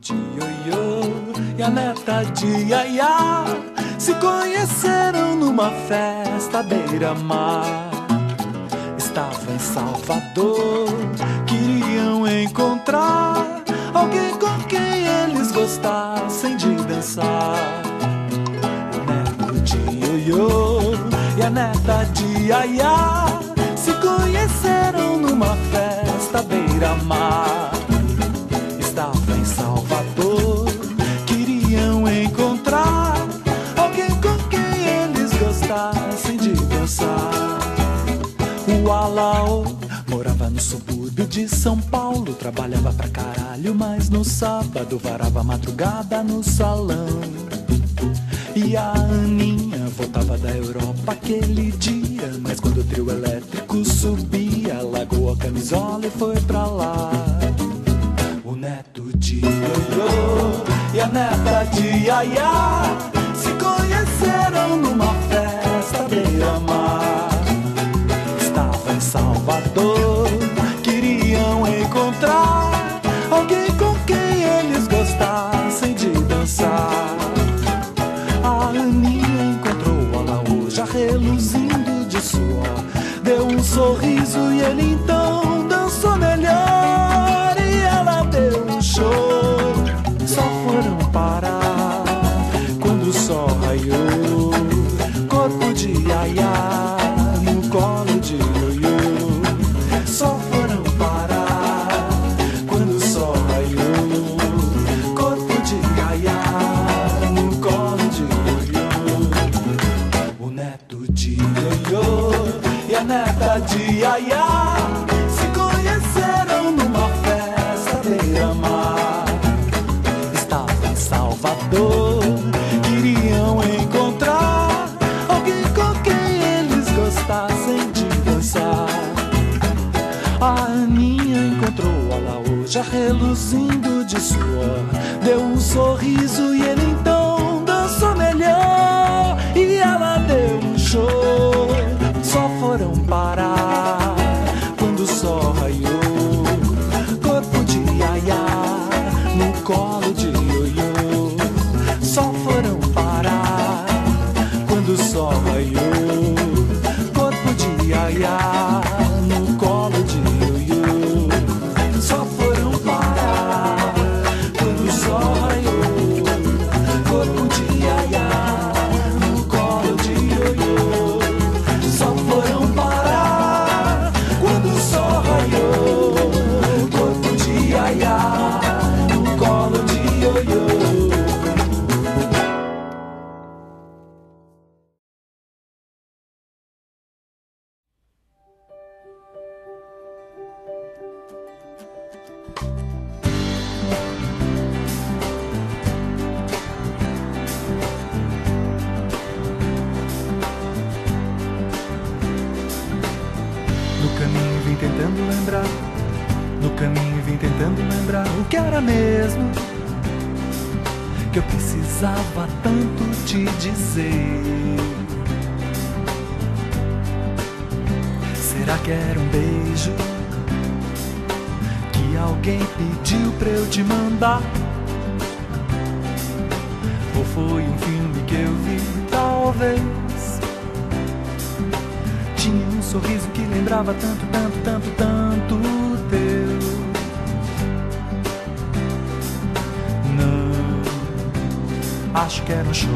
de Ioiô e a neta de Iaiá se conheceram numa festa beira-mar. Estava em Salvador, queriam encontrar alguém com quem eles gostassem de dançar. O neto de Ioiô e a neta de Iaiá se conheceram numa festa beira-mar. Salvador, queriam encontrar alguém com quem eles gostassem de dançar. O Alaô morava no subúrbio de São Paulo, trabalhava pra caralho, mas no sábado varava madrugada no salão. E a Aninha voltava da Europa aquele dia. Mas quando o trio elétrico subia, largou a camisola e foi pra lá. Neto de Ioiô e a neta de Iaiá se conheceram numa festa beira-mar. Estava em Salvador, queriam encontrar alguém com quem eles gostassem de dançar. A Aninha encontrou Alaô já reluzindo de suor. Deu um sorriso e ele Ou foi um filme que eu vi, talvez? Tinha um sorriso que lembrava tanto, tanto, tanto, tanto teu. Não, acho que era um show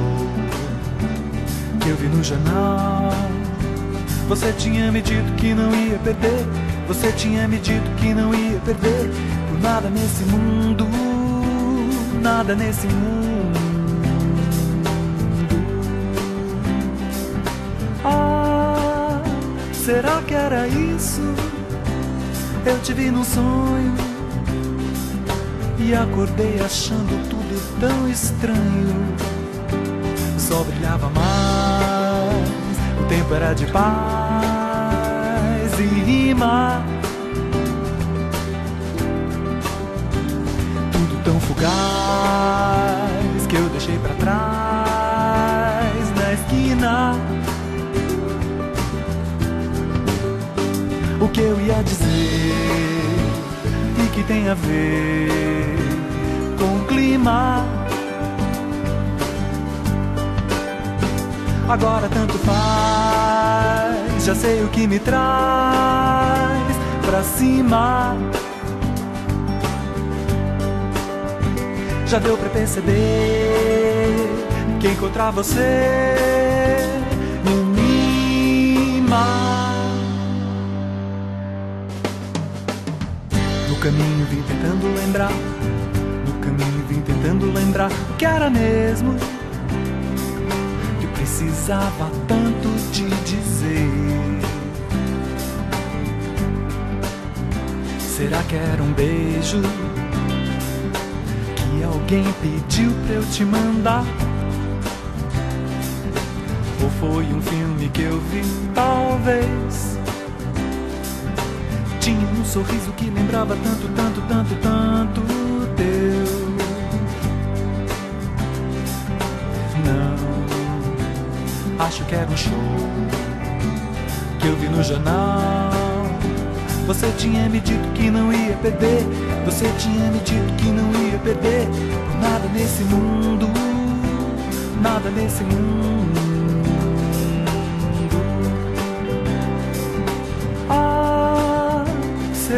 que eu vi no jornal. Você tinha me dito que não ia perder. Você tinha me dito que não ia perder. Por nada nesse mundo, nada nesse mundo. Será que era isso? Eu te vi num sonho e acordei achando tudo tão estranho. Sol brilhava mais, o tempo era de paz e rima. Tudo tão fugaz que eu deixei pra trás na esquina. Que eu ia dizer e que tem a ver com clima. Agora tanto faz, já sei o que me traz pra cima. Já deu pra perceber que encontrar você caminho vim tentando lembrar, no caminho vim tentando lembrar que era mesmo que precisava tanto te dizer. Será que era um beijo? alguém pediu pra eu te mandar? Ou foi um filme que eu vi, talvez? Tinha um sorriso que lembrava tanto, tanto, tanto, tanto teu. Não, acho que era um show que eu vi no jornal. Você tinha me dito que não ia perder. Você tinha me dito que não ia perder. Por nada nesse mundo. Nada nesse mundo.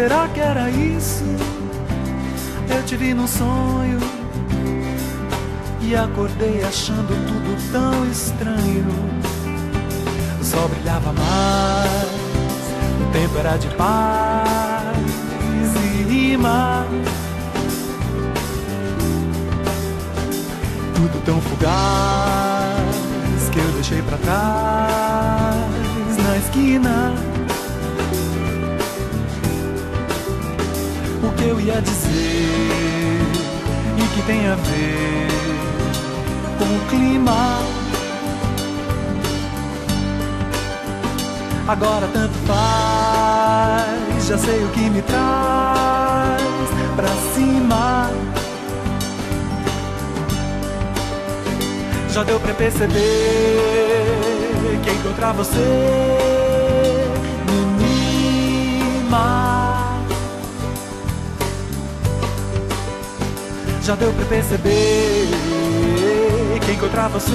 Será que era isso? Eu te vi num sonho. E acordei achando tudo tão estranho. O sol brilhava mais tempo era de paz e rima. Tudo tão fugaz que eu deixei pra trás na esquina. Que eu ia dizer e que tem a ver com o clima. agora tanto faz. Já sei o que me traz pra cima. Já deu pra perceber que encontrar você me anima. Já deu pra perceber que encontrar você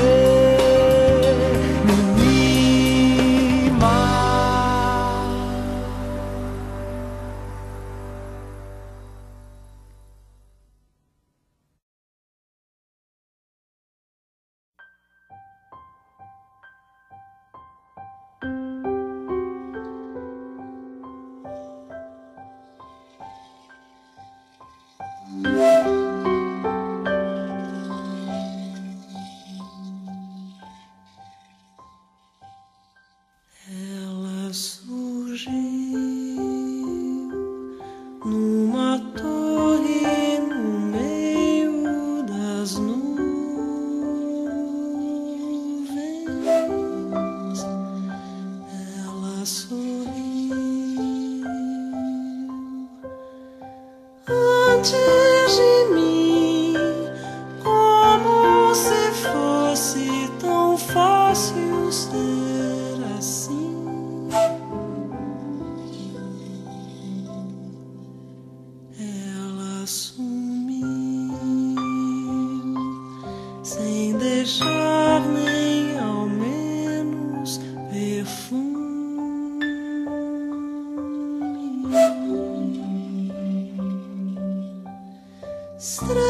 Straight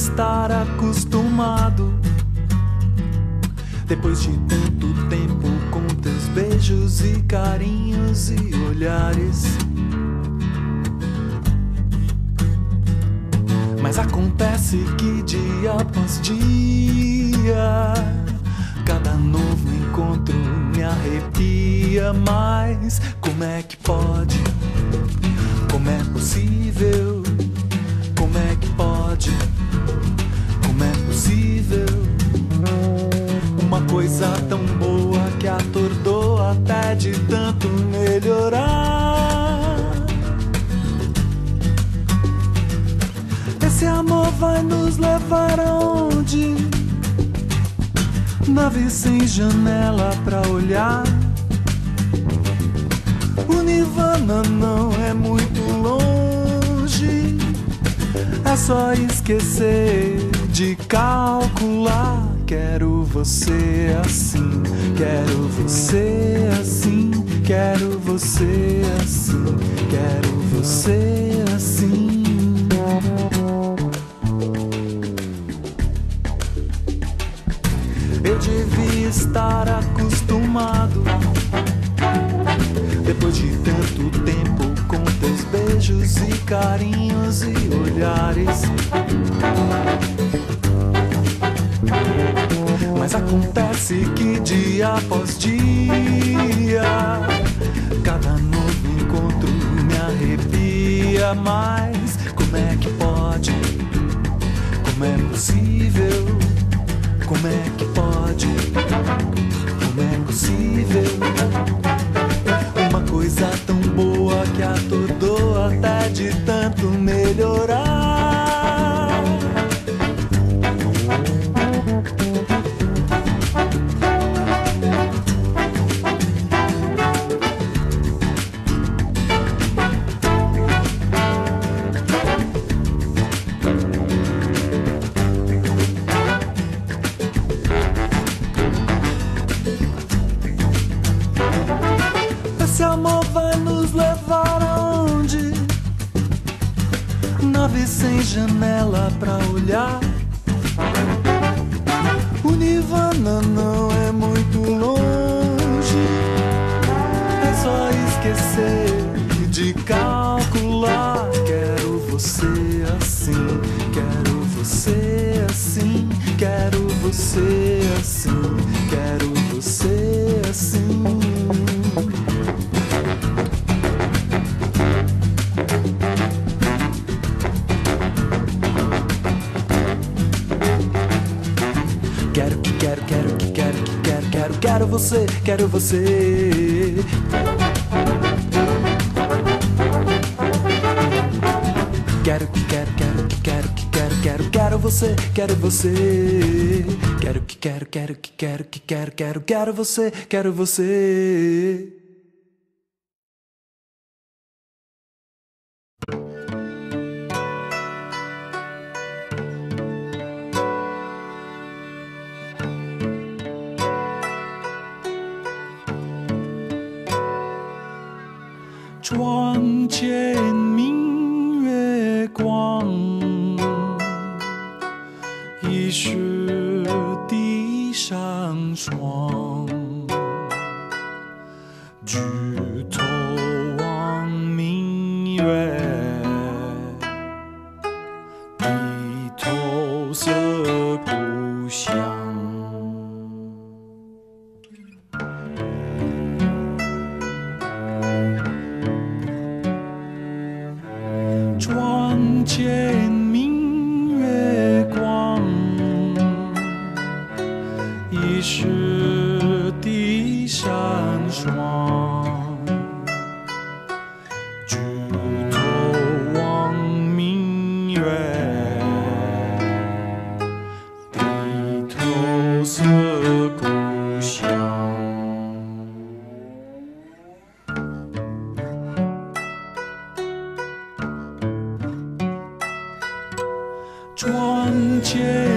estar acostumado. Depois de tanto tempo com teus beijos e carinhos e olhares. Mas acontece que dia após dia, cada novo encontro me arrepia mais. Como é que pode? Como é possível? Como é que pode? Como é possível? Uma coisa tão boa que atordou até de tanto melhorar. Esse amor vai nos levar aonde? Nave sem janela pra olhar. O Nirvana não é muito longe. É só esquecer de calcular. Quero você assim, quero você assim, quero você assim, quero você assim. Eu devia estar acostumado. Beijos e carinhos e olhares. Mas acontece que dia após dia, cada novo encontro me arrepia mais. Como é que pode? Como é possível? Como é que pode? Como é possível? Uma coisa tão que atordou até de tanto melhorar. Você. Quero que quero, quero que quero que quero, quero, quero você, quero você. “窗前 change.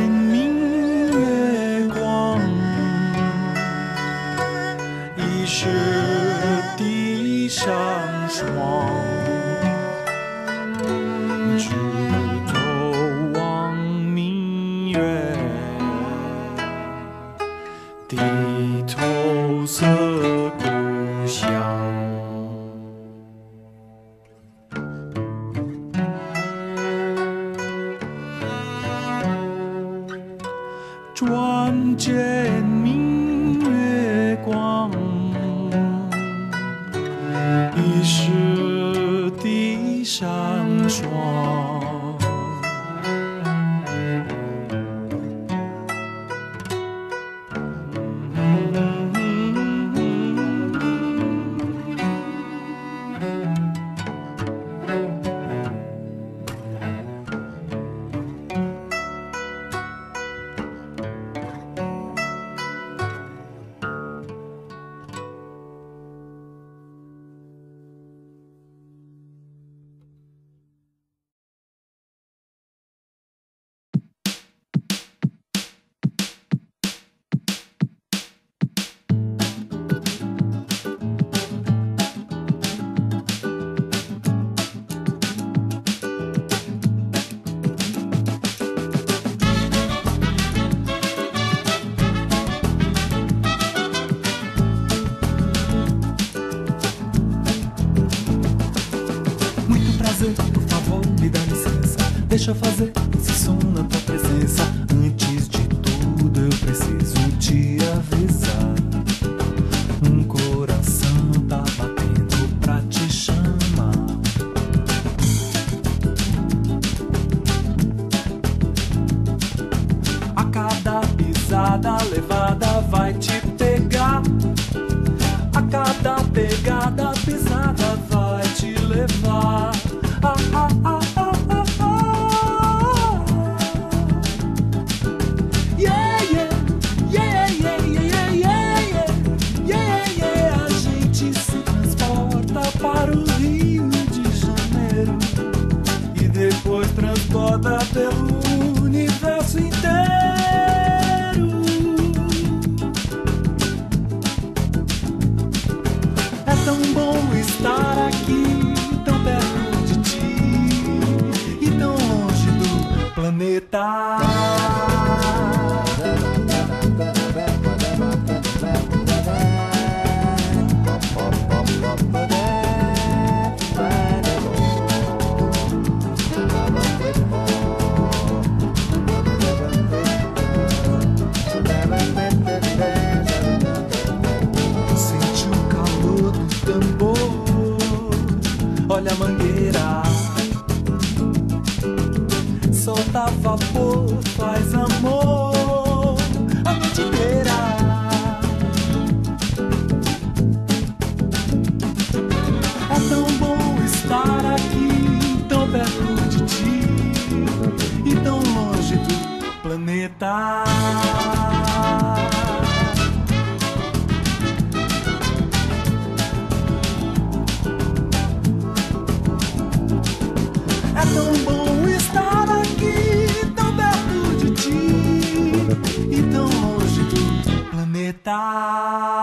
conectar.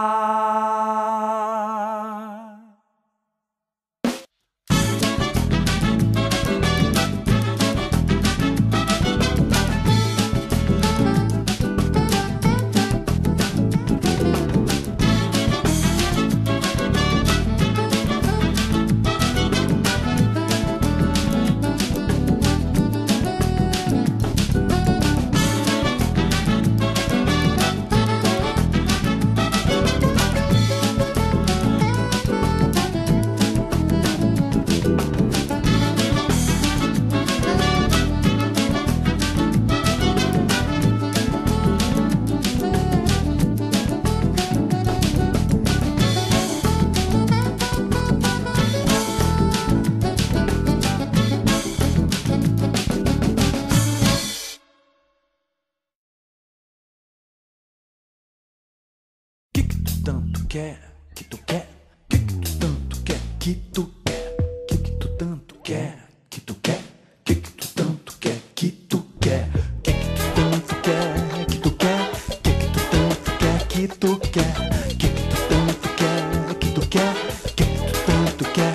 quer? Que tu quer? Que que tu tanto quer? Que tu quer? Que que tu tanto quer? Que tu quer? Que que tu tanto quer? Que tu quer? Que que tu tanto quer? Que tu quer? Que que tu tanto quer? Que tu quer? Que que tu tanto quer? Que tu quer? Que que tu tanto quer?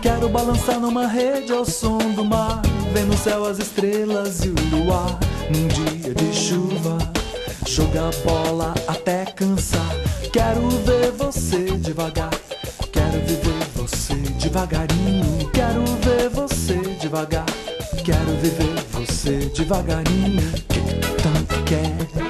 Quero balançar numa rede ao som do mar, ver no céu as estrelas e o luar, num dia de chuva, jogar bola até cansar Quero ver você devagar. Quero viver você devagarinho. Quero ver você devagar. Quero viver você devagarinho. Que tanto quer.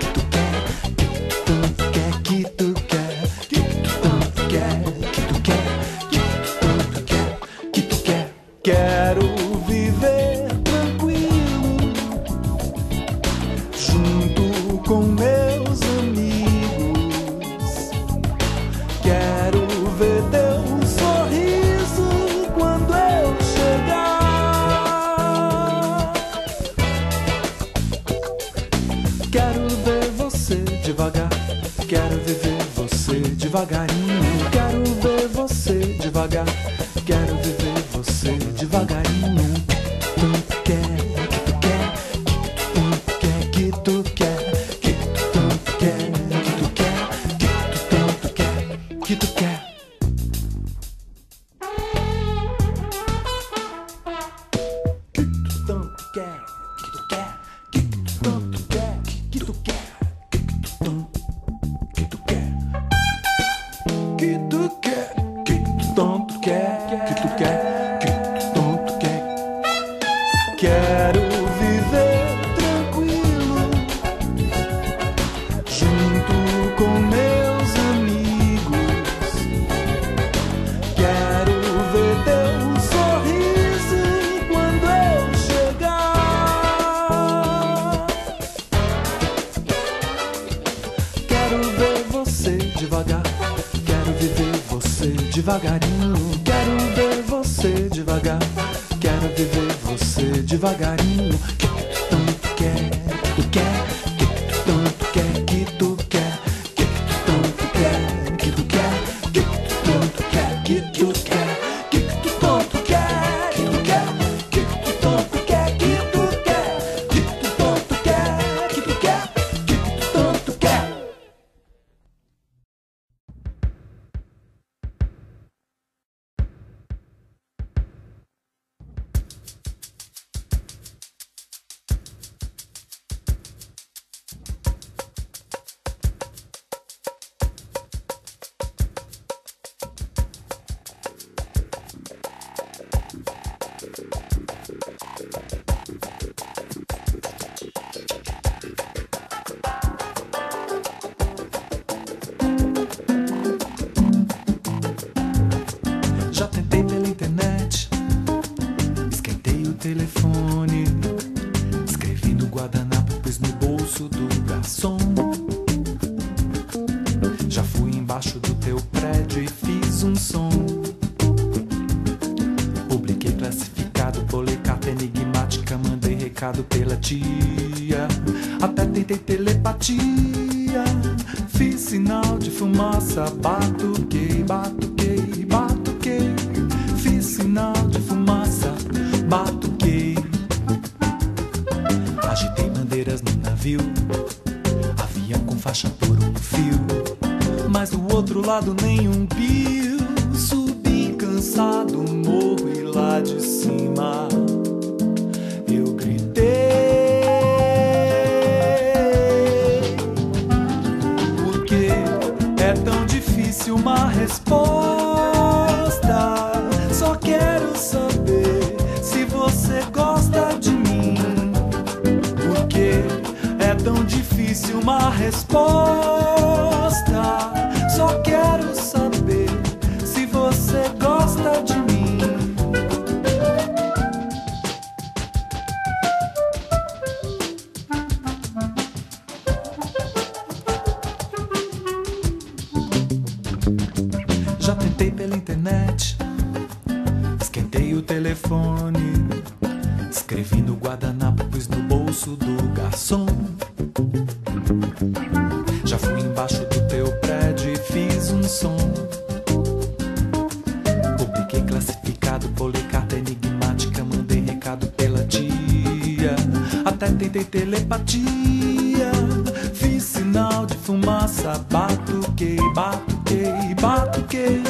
outro lado nenhum pio. Subi cansado o morro e lá de cima eu gritei. Porque é tão difícil uma resposta. Só quero saber se você gosta de mim. Porque é tão difícil uma resposta quero saber. batuquei.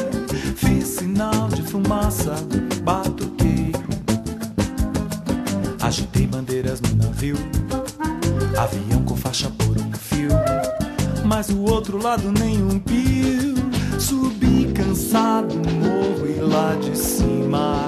Fiz sinal de fumaça, batuquei. Agitei bandeiras no navio, avião com faixa por um fio. Mas o outro lado nenhum pio. Subi cansado, morro e lá de cima.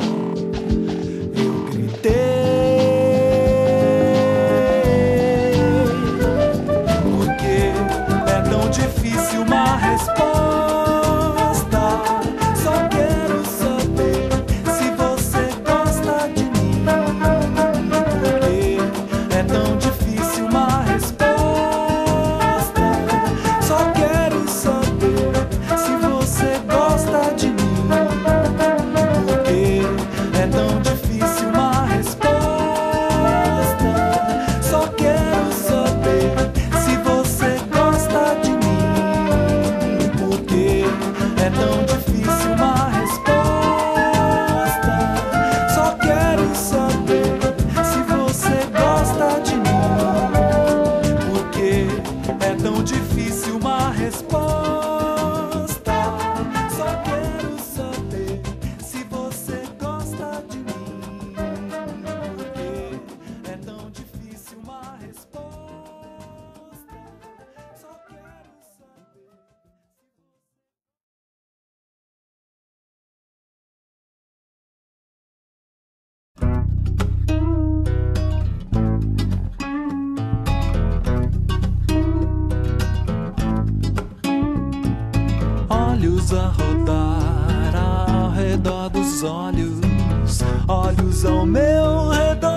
olhos a rodar ao redor dos olhos, olhos ao meu redor.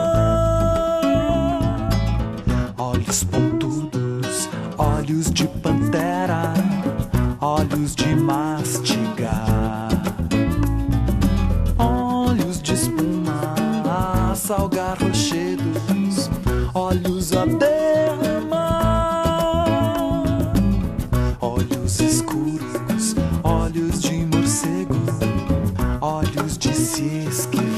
Olhos pontudos, olhos de pantera, olhos de mastigar. Olhos de espuma a salgar rochedos, olhos a Deus. disse esquecer.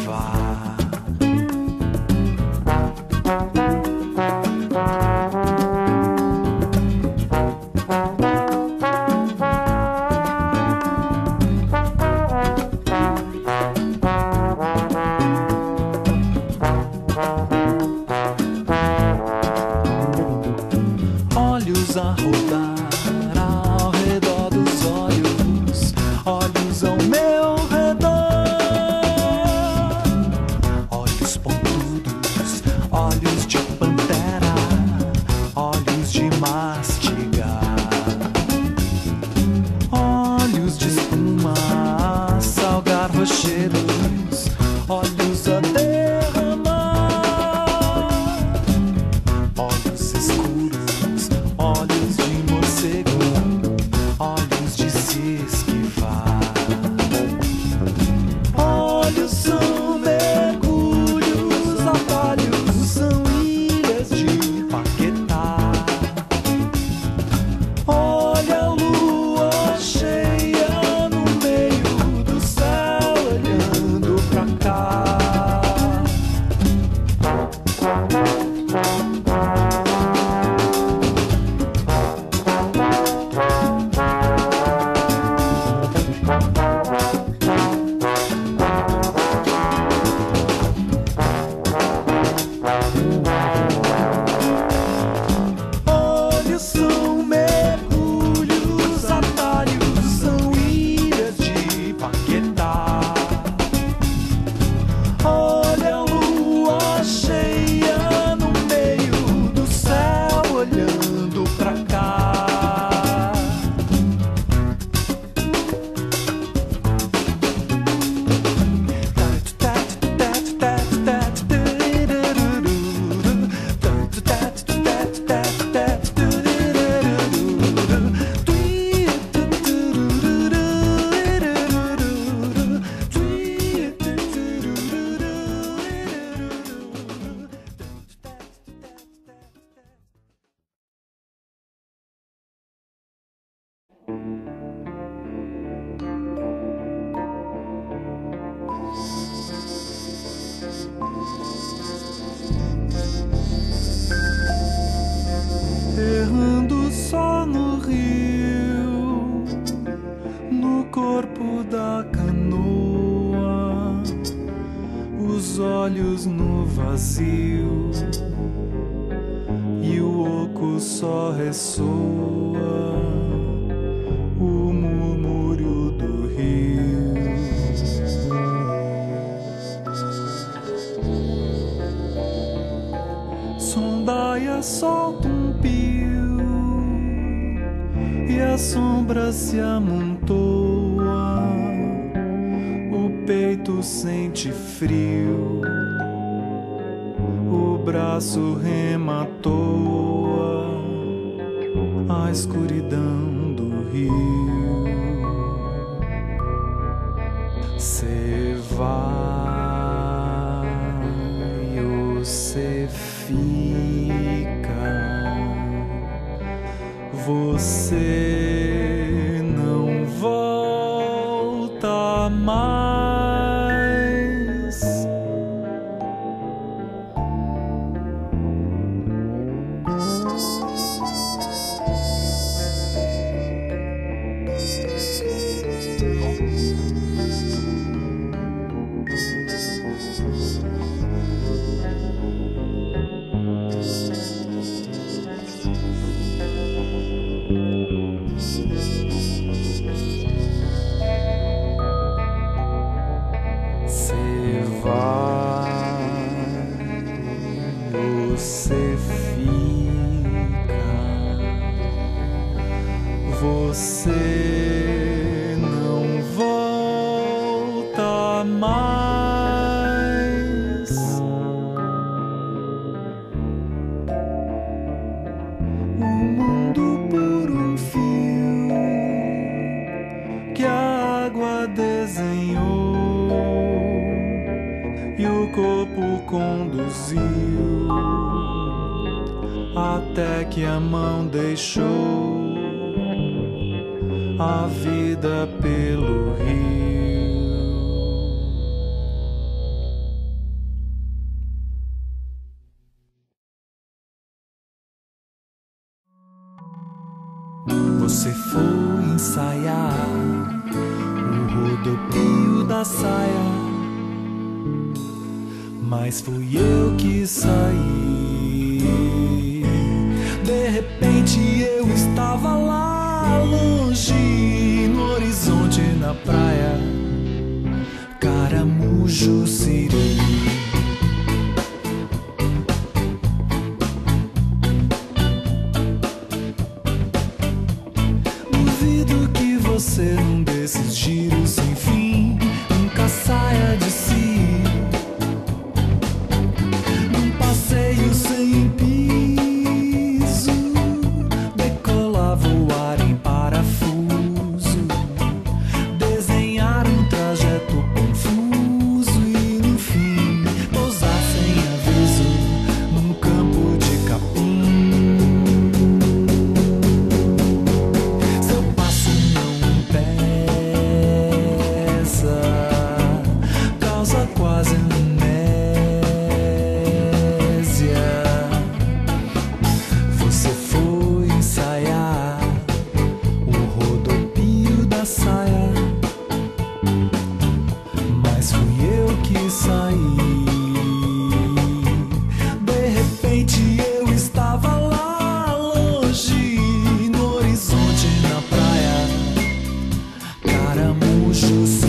só ressoa o murmúrio do rio. Sondaia solta um pio e a sombra se amontoa. O peito sente frio, o braço rematou escuridão. longe, no horizonte, na praia, caramujo, siri. Bichos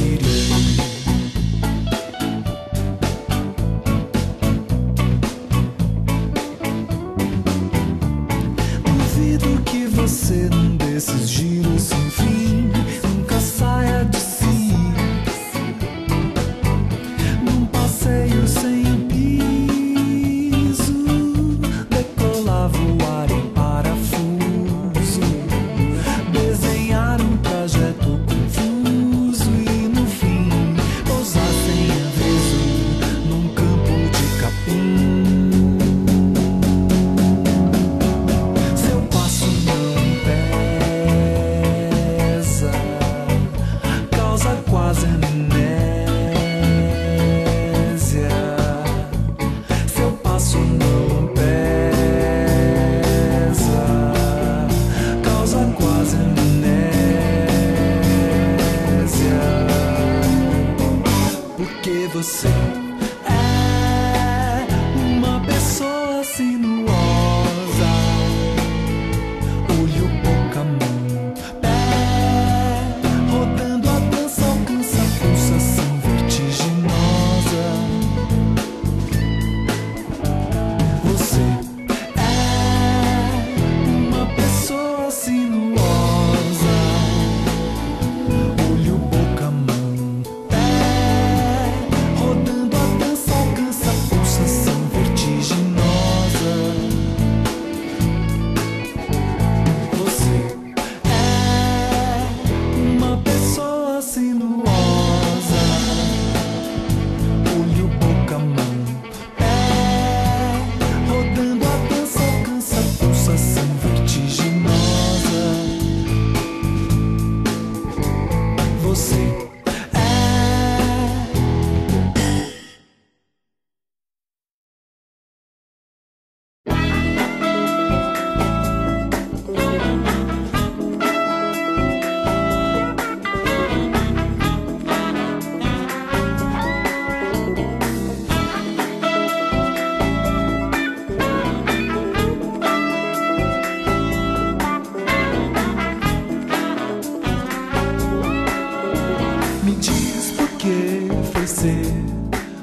ser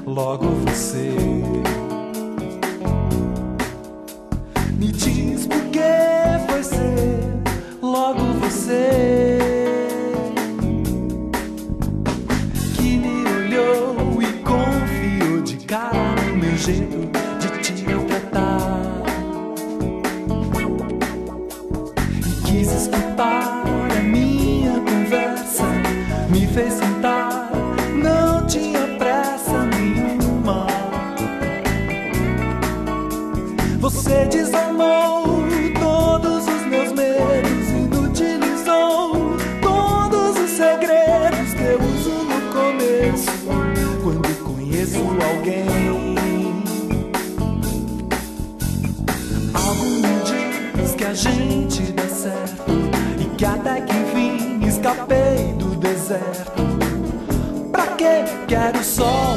logo você. Me diz por que foi ser, logo você. Quero o